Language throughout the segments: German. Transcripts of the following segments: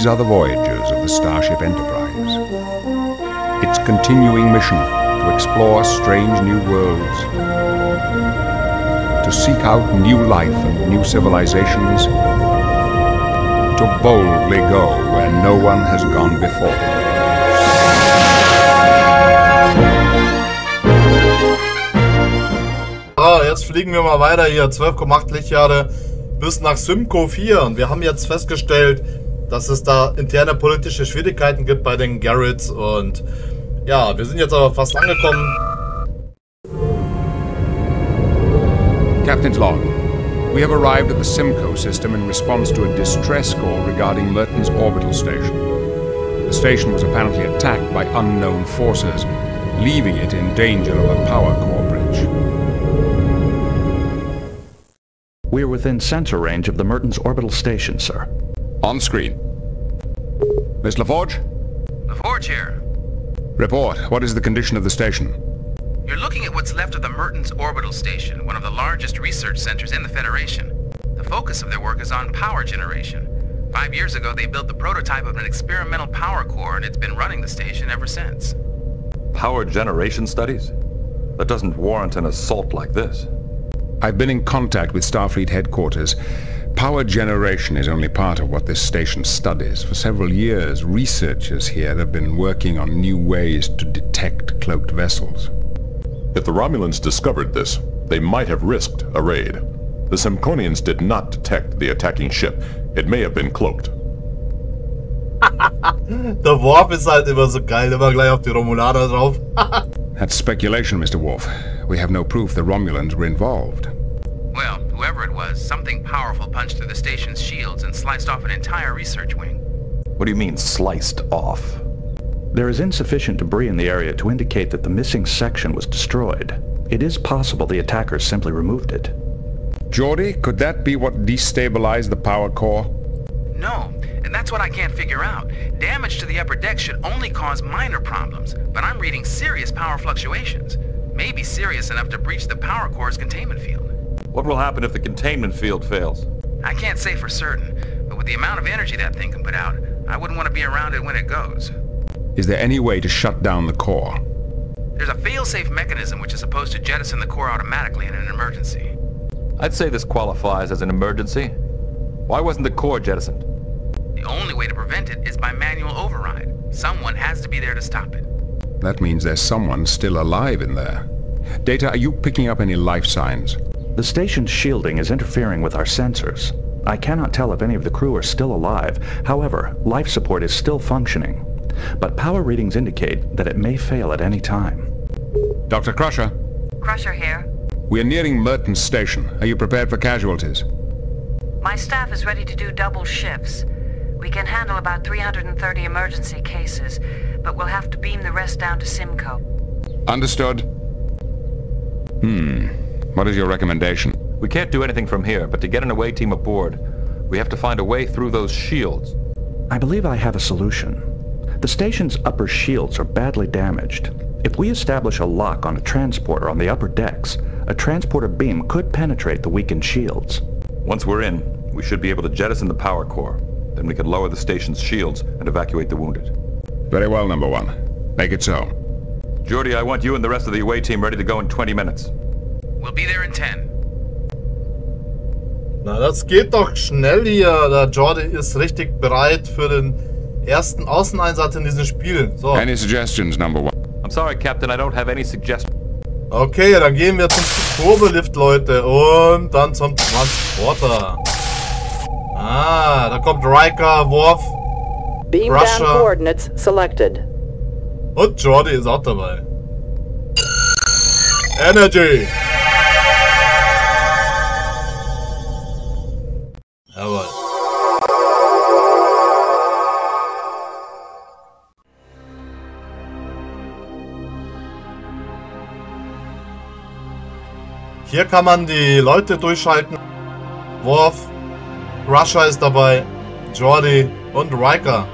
These are the voyagers of the Starship Enterprise. Its continuing mission to explore strange new worlds, to seek out new life and new civilizations, to boldly go where no one has gone before. Jetzt fliegen wir mal weiter hier, 12,8 Lichtjahre bis nach Simcoe 4 und wir haben jetzt festgestellt, dass es da interne politische Schwierigkeiten gibt bei den Garretts und ja, wir sind jetzt aber fast angekommen. Captain's log. We have arrived at the Simcoe system in response to a distress call regarding Merton's orbital station. The station was apparently attacked by unknown forces, leaving it in danger of a power core breach. We are within sensor range of the Merton's orbital station, sir. On screen. Miss LaForge? LaForge here. Report. What is the condition of the station? You're looking at what's left of the Mertens Orbital Station, one of the largest research centers in the Federation. The focus of their work is on power generation. Five years ago, they built the prototype of an experimental power core, and it's been running the station ever since. Power generation studies? That doesn't warrant an assault like this. I've been in contact with Starfleet headquarters. Power generation is only part of what this station studies. For several years, researchers here have been working on new ways to detect cloaked vessels. If the Romulans discovered this, they might have risked a raid. The Simconians did not detect the attacking ship. It may have been cloaked. Der Worf ist halt immer so geil, immer gleich auf die Romulaner drauf. That's speculation, Mr. Worf. We have no proof the Romulans were involved. Well, whoever it was, something powerful punched through the station's shields and sliced off an entire research wing. What do you mean, sliced off? There is insufficient debris in the area to indicate that the missing section was destroyed. It is possible the attackers simply removed it. Geordie, could that be what destabilized the power core? No, and that's what I can't figure out. Damage to the upper deck should only cause minor problems, but I'm reading serious power fluctuations. Maybe serious enough to breach the power core's containment field. What will happen if the containment field fails? I can't say for certain, but with the amount of energy that thing can put out, I wouldn't want to be around it when it goes. Is there any way to shut down the core? There's a fail-safe mechanism which is supposed to jettison the core automatically in an emergency. I'd say this qualifies as an emergency. Why wasn't the core jettisoned? The only way to prevent it is by manual override. Someone has to be there to stop it. That means there's someone still alive in there. Data, are you picking up any life signs? The station's shielding is interfering with our sensors. I cannot tell if any of the crew are still alive. However, life support is still functioning. But power readings indicate that it may fail at any time. Dr. Crusher, Crusher here. we are nearing Merton's station. Are you prepared for casualties? My staff is ready to do double shifts. We can handle about 330 emergency cases, but we'll have to beam the rest down to Simcoe. Understood. Hmm. What is your recommendation? We can't do anything from here, but to get an away team aboard, we have to find a way through those shields. I believe I have a solution. The station's upper shields are badly damaged. If we establish a lock on a transporter on the upper decks, a transporter beam could penetrate the weakened shields. Once we're in, we should be able to jettison the power core. Then we can lower the station's shields and evacuate the wounded. Very well, number one. Make it so. Jordy, I want you and the rest of the away team ready to go in 20 minutes. We'll be there in 10. Na, das geht doch schnell hier. Der Jordi ist richtig bereit für den ersten Außeneinsatz in diesem Spiel. So, Any suggestions, number one? I'm sorry, Captain, I don't have any suggestions. okay, dann gehen wir zum Probelift, Leute. Und dann zum Transporter. Ah, da kommt Riker, Worf Beam Russia. down coordinates selected. und Jordi ist auch dabei. Energy! Hier kann man die Leute durchschalten. Worf, Russia ist dabei, Jordi und Riker.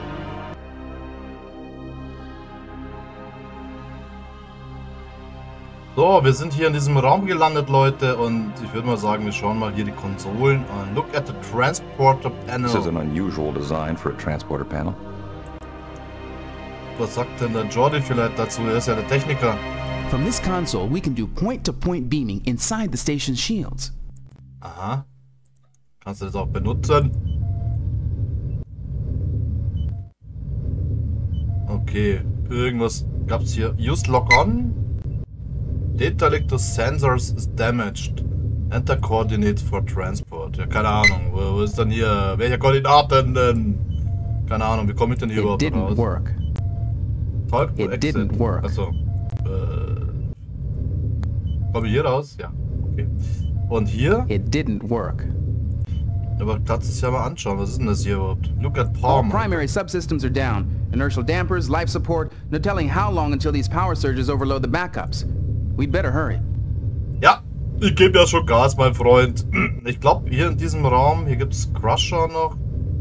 So, wir sind hier in diesem Raum gelandet, Leute, und ich würde mal sagen, wir schauen mal hier die Konsolen an. Look at the transporter panel. This is an unusual design for a transporter panel. Was sagt denn der Jordi vielleicht dazu? Er ist ja der Techniker. From this console, we can do point-to-point beaming inside the station's shields. Aha. Kannst du das auch benutzen? Okay, irgendwas gab's hier. Use lock on. Data link to sensors is damaged. Enter coordinates for transport. Ja, keine Ahnung. Wo, wo ist denn hier? Welche Koordinaten denn? Keine Ahnung, wie komme ich denn hier It überhaupt didn't raus? work. Talk to It exit. didn't work. Achso. Äh, komme ich hier raus? Ja. Okay. Und hier? It didn't work. Aber kannst du es ja mal anschauen. Was ist denn das hier überhaupt? Look at All Palm. primary subsystems are down. Inertial dampers, life support, no telling how long until these power surges overload the backups. We'd better hurry. Ja, ich gebe ja schon Gas, mein Freund. Ich glaube, hier in diesem Raum, hier gibt es Crusher noch.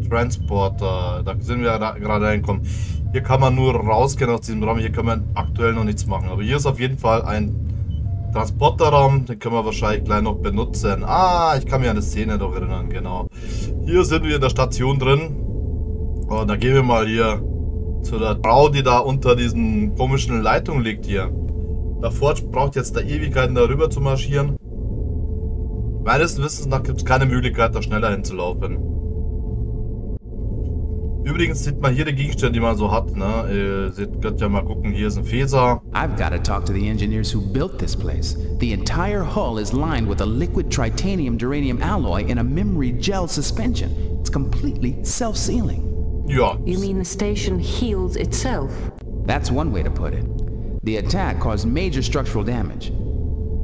Transporter, da sind wir ra- gerade reingekommen. Hier kann man nur rausgehen aus diesem Raum. Hier kann man aktuell noch nichts machen. Aber hier ist auf jeden Fall ein Transporterraum. Den können wir wahrscheinlich gleich noch benutzen. Ah, ich kann mich an eine Szene doch erinnern, genau. Hier sind wir in der Station drin. Und da gehen wir mal hier zu der Frau, die da unter diesen komischen Leitungen liegt hier. Der Forge braucht jetzt da Ewigkeiten darüber zu marschieren. Meines Wissens nach gibt es keine Möglichkeit, da schneller hinzulaufen. Übrigens sieht man hier die Gegenstände, die man so hat. Ne? Ihr seht, könnt ja mal gucken, hier ist ein Phaser. I've got to talk to the engineers who built this place. The entire hull is lined with a liquid tritanium duranium alloy in a memory gel suspension. It's completely self-sealing. Ja, You mean the station heals itself? That's one way to put it. The attack caused major structural damage.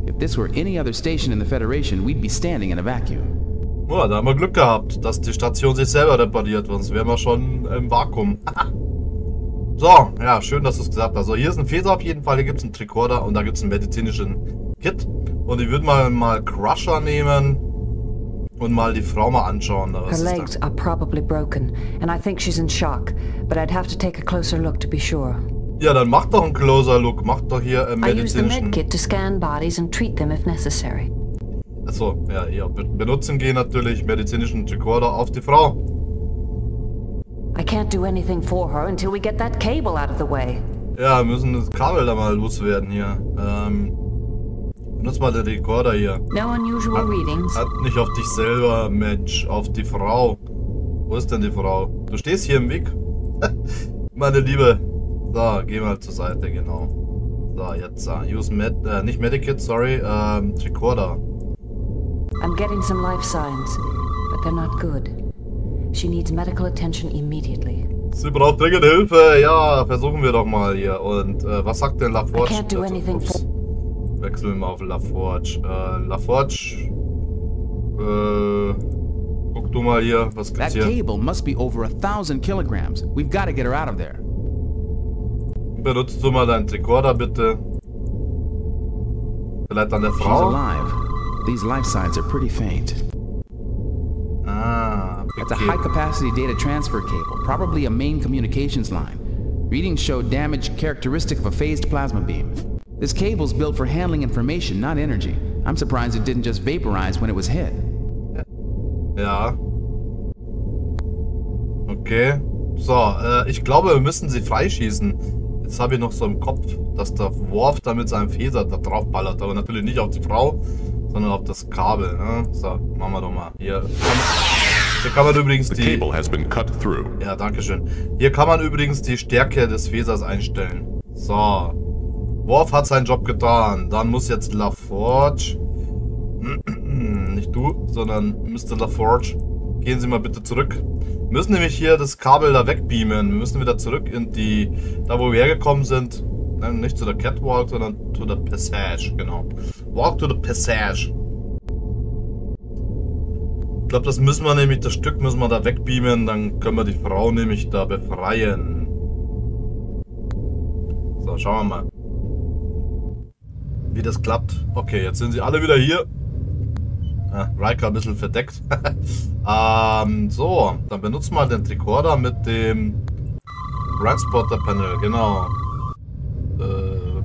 If this were any other station in the Federation, we'd be standing in a vacuum. Oh, da haben wir Glück gehabt, dass die Station sich selber repariert, sonst wären wir schon im Vakuum. so, ja, schön, dass du es gesagt hast. So, hier ist ein Phaser auf jeden Fall, hier gibt es einen Tricorder und da gibt es einen medizinischen Kit. Und ich würde mal, mal Crusher nehmen und mal die Frau mal anschauen. Her legs are probably broken, and I think she's in shock, but I'd have to take a closer look to be sure. Ja, dann mach doch einen Closer Look, mach doch hier einen I use the medizinischen. medkit to scan bodies and treat them if necessary. Achso, ja, hier be- benutzen gehen natürlich medizinischen Recorder auf die Frau. I can't do anything for her until we get that cable out of the way. Ja, wir müssen das Kabel da mal loswerden hier. Ähm, benutz mal den Recorder hier. No unusual readings. Hat nicht auf dich selber, Mensch, auf die Frau. Wo ist denn die Frau? Du stehst hier im Weg. Meine Liebe. So, geh mal zur Seite, genau. So, jetzt, uh, use Med, äh, nicht Medikit, sorry, ähm, Recorder. I'm getting some life signs, but they're not good. She needs medical attention immediately. Sie braucht dringend Hilfe. Ja, versuchen wir doch mal hier. Und äh, was sagt denn LaForge? I can't do anything Ups. Wechseln wir mal auf LaForge. Äh, LaForge. Äh, guck du mal hier, was gibt's That hier? cable must be over a thousand kilograms. We've got to get her out of there. Benutzt du mal deinen Recorder bitte? Vielleicht an der She's Frau? alive. These life signs are pretty faint. Ah, It's a high-capacity data transfer cable, probably a main communications line. Readings show damage characteristic of a phased plasma beam. This cable's built for handling information, not energy. I'm surprised it didn't just vaporize when it was hit. Ja. Okay. So, äh, ich glaube, wir müssen sie freischießen. Jetzt habe ich noch so im Kopf, dass der Worf da mit seinem Phaser da drauf ballert. Aber natürlich nicht auf die Frau, sondern auf das Kabel. Ne? So, machen wir doch mal. Hier kann man, hier kann man übrigens The die... cable has been cut through. Ja, danke schön. Hier kann man übrigens die Stärke des Phasers einstellen. So. Worf hat seinen Job getan. Dann muss jetzt LaForge... Nicht du, sondern Mr. LaForge. Gehen Sie mal bitte zurück. Wir müssen nämlich hier das Kabel da wegbeamen. Wir müssen wieder zurück in die... Da, wo wir hergekommen sind. Nein, nicht zu der Catwalk, sondern to the Passage. Genau. Walk to the Passage. Ich glaube, das müssen wir nämlich, das Stück müssen wir da wegbeamen, dann können wir die Frau nämlich da befreien. So, schauen wir mal. Wie das klappt. Okay, jetzt sind sie alle wieder hier. Ah, Riker ein bisschen verdeckt. ähm, so, dann benutzen wir den Tricorder mit dem Transporter Panel, genau. Äh,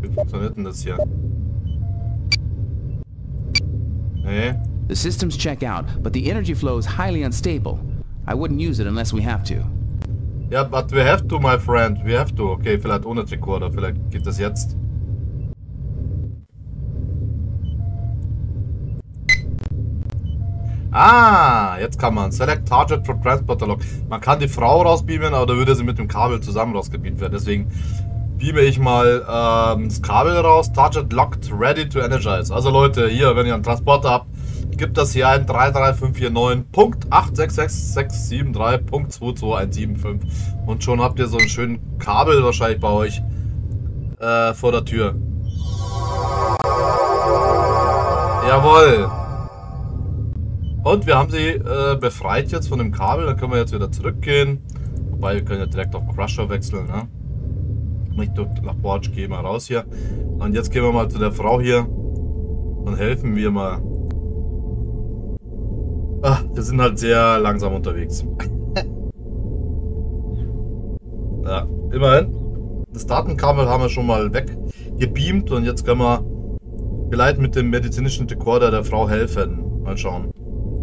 wie funktioniert denn das hier? Nee. The systems check out, but the energy flow is highly unstable. I wouldn't use it unless we have to. Ja, but we have to, my friend. We have to. Okay, vielleicht ohne Recorder. Vielleicht geht das jetzt. Ah, jetzt kann man. Select Target for Transporter Lock. Man kann die Frau rausbeamen, aber da würde sie mit dem Kabel zusammen rausgebeamt werden. Deswegen beame ich mal ähm, das Kabel raus. Target locked, ready to energize. Also Leute, hier, wenn ihr einen Transporter habt, gibt das hier ein 33549.86673.22175 und schon habt ihr so einen schönen Kabel wahrscheinlich bei euch äh, vor der Tür. Jawohl. Und wir haben sie äh, befreit jetzt von dem Kabel. Dann können wir jetzt wieder zurückgehen. Wobei, wir können ja direkt auf Crusher wechseln, ne? Nicht durch nach Watch, gehen wir raus hier. Und jetzt gehen wir mal zu der Frau hier und helfen wir mal. Ach, wir sind halt sehr langsam unterwegs. ja, immerhin. Das Datenkabel haben wir schon mal weggebeamt und jetzt können wir vielleicht mit dem medizinischen Dekorder der Frau helfen. Mal schauen.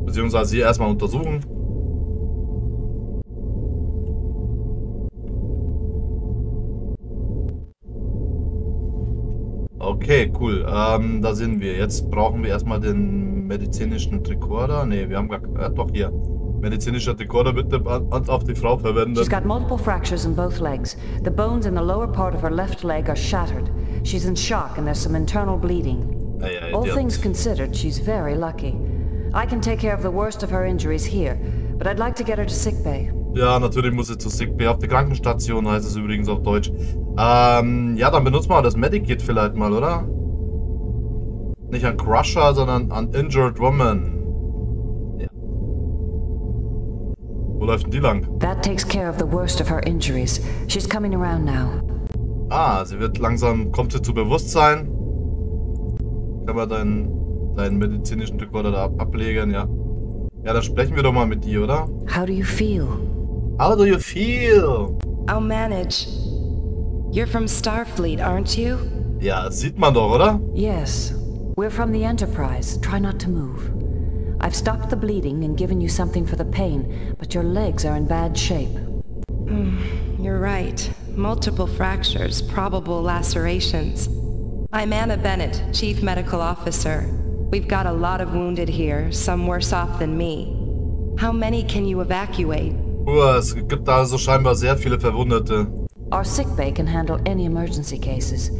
Beziehungsweise sie erstmal untersuchen. Okay, cool. Ähm, da sind wir. Jetzt brauchen wir erstmal den medizinischen Rekorder. Ne, wir haben gar... Äh, doch, hier. Medizinischer Rekorder Hand auf die Frau verwenden. She's got multiple fractures in both legs. The bones in the lower part of her left leg are shattered. She's in shock and there's some internal bleeding. Ja, ja, All hat- things considered, she's very lucky. I can take care of the worst of her injuries here, but I'd like to get her to sickbay. Ja, natürlich muss sie zu Sickbay auf die Krankenstation, heißt es übrigens auf Deutsch. Ähm, ja, dann benutzen wir das Medikit vielleicht mal, oder? Nicht an Crusher, sondern an Injured Woman. Ja. Wo läuft denn die lang? That takes care of the worst of her injuries. She's coming around now. Ah, sie wird langsam, kommt sie zu Bewusstsein. Kann man deinen, deinen medizinischen Rekorder da ab ablegen, ja. Ja, dann sprechen wir doch mal mit ihr, oder? How do you feel? How do you feel? I'll manage. You're from Starfleet, aren't you? Ja, sieht man doch, oder? Yes. We're from the Enterprise. Try not to move. I've stopped the bleeding and given you something for the pain, but your legs are in bad shape. Hmm, you're right. Multiple fractures, probable lacerations. I'm Anna Bennett, Chief Medical Officer. We've got a lot of wounded here, some worse off than me. How many can you evacuate? Uah, es gibt also scheinbar sehr viele Verwundete. Our sickbay can handle any emergency cases.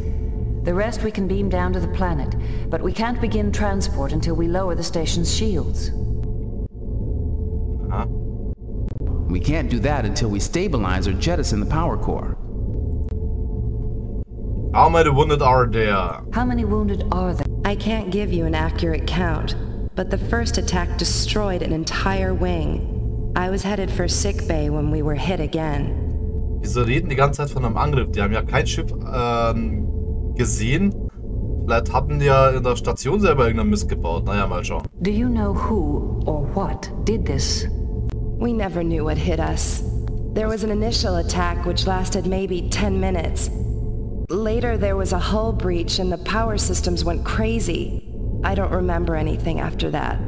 The rest we can beam down to the planet, but we can't begin transport until we lower the station's shields. Aha. We can't do that until we stabilize or jettison the power core. How many wounded are there? How many wounded are there? I can't give you an accurate count, but the first attack destroyed an entire wing. I was headed for sick bay when we were hit again. Wieso reden die ganze Zeit von einem Angriff? Die haben ja kein Schiff ähm, gesehen. Vielleicht hatten die ja in der Station selber irgendeinen Mist gebaut. Naja, mal schauen. Do you know who or what did this? We never knew what hit us. There was an initial attack which lasted maybe 10 minutes. Later, there was a hull breach and the power systems went crazy. I don't remember anything after that.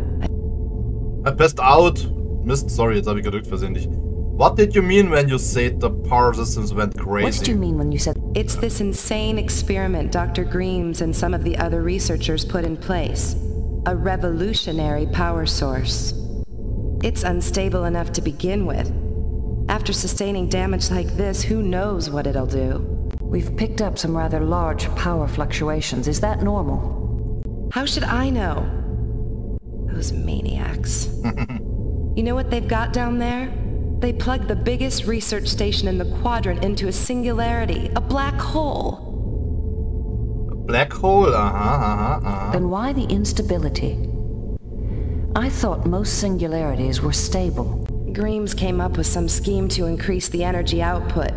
I passed out. Mist, sorry, jetzt habe ich gedrückt versehentlich. What did you mean when you said the power systems went crazy? What did crazy? you mean when you said It's this insane experiment Dr. Greaves and some of the other researchers put in place. A revolutionary power source. It's unstable enough to begin with. After sustaining damage like this, who knows what it'll do? we've picked up some rather large power fluctuations? Is that normal? How should I know? Those maniacs. you know what they've got down there? They plugged the biggest research station in the quadrant into a singularity, a black hole. A black Hole? Aha, aha, aha. Then why the instability? I thought most singularities were stable. Greaves came up with some scheme to increase the energy output.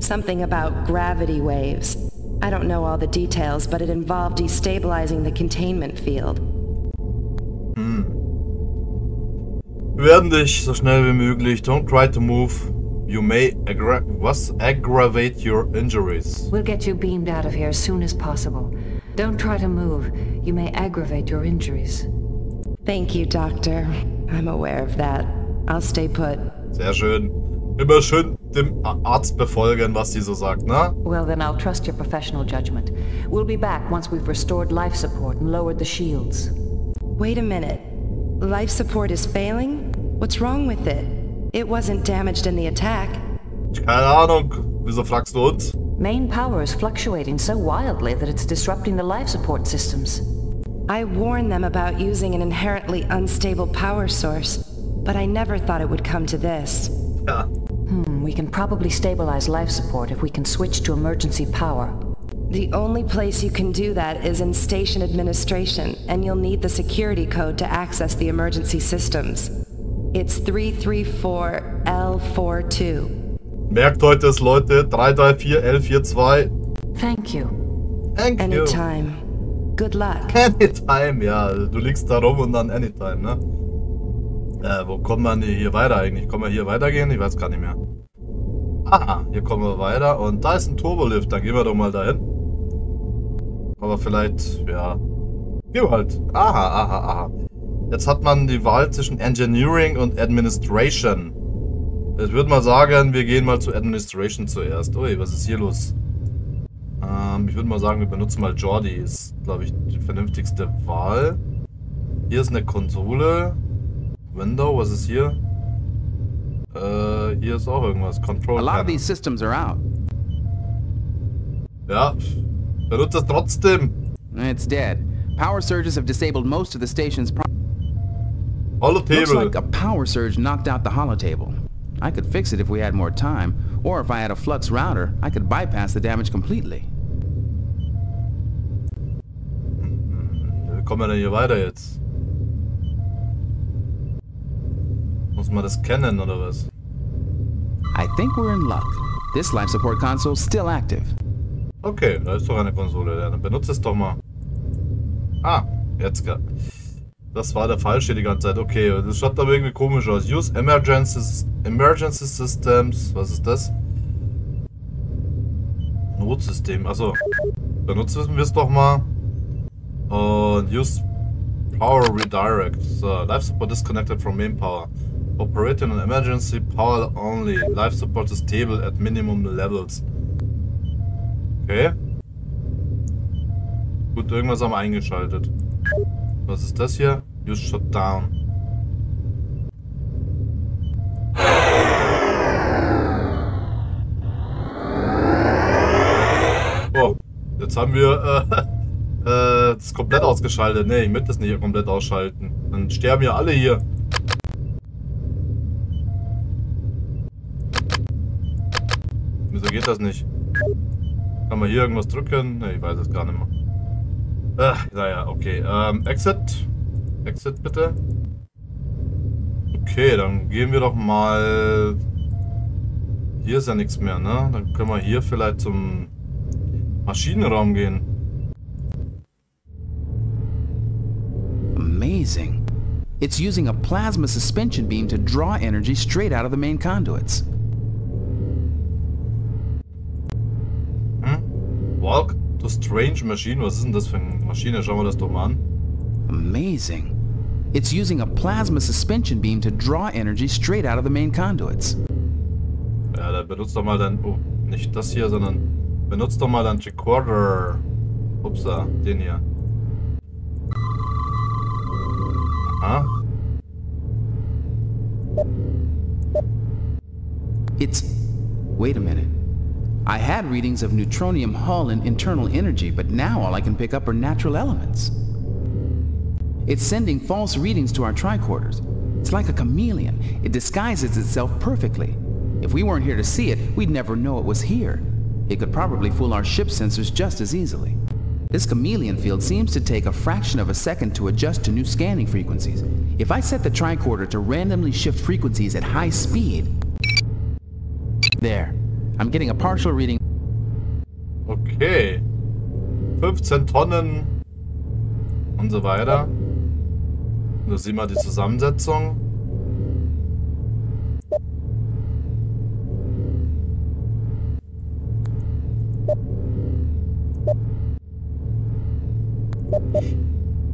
Something about gravity waves. I don't know all the details, but it involved destabilizing the containment field. Wir werden dich so schnell wie möglich. Don't try to move. You may aggra was? aggravate your injuries. We'll get you beamed out of here as soon as possible. Don't try to move. You may aggravate your injuries. Thank you, Doctor. I'm aware of that. I'll stay put. Sehr schön. Immer schön dem Arzt befolgen, was die so sagt, ne? Well, then I'll trust your professional judgment. We'll be back once we've restored life support and lowered the shields. Wait a minute. Life support is failing? What's wrong with it? It wasn't damaged in the attack. Keine Ahnung. Wieso fragst du uns? Main power is fluctuating so wildly that it's disrupting the life support systems. I warned them about using an inherently unstable power source, but I never thought it would come to this. Ja. Hmm, we can probably stabilize life support if we can switch to emergency power. The only place you can do that is in station administration, and you'll need the security code to access the emergency systems. It's 334L42. Merkt heute das, Leute. 334L42. Thank you. Thank you. Anytime. Good luck. Anytime, ja. Du liegst da rum und dann Anytime, ne? Äh, wo kommt man hier weiter eigentlich? Kommen wir hier weitergehen? Ich weiß gar nicht mehr. Aha, hier kommen wir weiter. Und da ist ein Turbolift. Dann gehen wir doch mal dahin. Aber vielleicht, ja. Gehen wir halt. Aha, aha, aha. Jetzt hat man die Wahl zwischen Engineering und Administration. Ich würde mal sagen, wir gehen mal zu Administration zuerst. Ui, was ist hier los? Ähm, ich würde mal sagen, wir benutzen mal Jordi. Ist, glaube ich, die vernünftigste Wahl. Hier ist eine Konsole. Window, was ist hier? Äh, hier ist auch irgendwas. Control A lot of these systems are out. Ja, benutzt es trotzdem. It's dead. Power surges have disabled most of the station's Looks like a power surge knocked out the holotable. I could fix it if we had more time, or if I had a flux router, I could bypass the damage completely. Wie kommen wir denn hier weiter jetzt? Muss man das kennen oder was? I think we're in luck. This life support console's still active. Okay, da ist doch eine Konsole. Dann benutze es doch mal. Ah, jetzt gar. Das war der falsche die ganze Zeit. Okay, das schaut aber irgendwie komisch aus. Use Emergency, Emergency Systems. Was ist das? Notsystem. Achso. Benutzen wir es doch mal. Und use Power Redirect. So, Life Support disconnected from main power. Operating on emergency power only. Life support is stable at minimum levels. Okay. Gut, irgendwas haben wir eingeschaltet. Was ist das hier? Use Shutdown. Oh, jetzt haben wir äh, äh, das komplett ausgeschaltet. Ne, ich möchte das nicht komplett ausschalten. Dann sterben ja alle hier. Wieso geht das nicht? Kann man hier irgendwas drücken? Ne, ich weiß es gar nicht mehr. Ach, naja, okay. Ähm, Exit. Exit bitte. Okay, dann gehen wir doch mal... Hier ist ja nichts mehr, ne? Dann können wir hier vielleicht zum Maschinenraum gehen. Amazing. It's using a plasma suspension beam to draw energy straight out of the main conduits. To Strange Machine. Was ist denn das für eine Maschine? Schauen wir das doch mal an. Amazing. It's using a plasma suspension beam to draw energy straight out of the main conduits. Ja, dann benutzt doch mal dein... Oh, nicht das hier, sondern... Benutzt doch mal dein Recorder. Upsa, den hier. Aha. It's... Wait a minute. I had readings of neutronium hull and internal energy, but now all I can pick up are natural elements. It's sending false readings to our tricorders. It's like a chameleon. It disguises itself perfectly. If we weren't here to see it, we'd never know it was here. It could probably fool our ship sensors just as easily. This chameleon field seems to take a fraction of a second to adjust to new scanning frequencies. If I set the tricorder to randomly shift frequencies at high speed... There. I'm getting a partial reading. Okay. 15 Tonnen und so weiter. Da sehen wir die Zusammensetzung.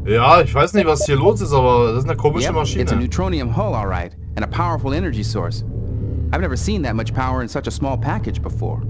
Ja, ich weiß nicht, was hier los ist, aber das ist eine komische yep, Maschine. It's a neutronium hull, all right, and a powerful energy source. I've never seen that much power in such a small package before.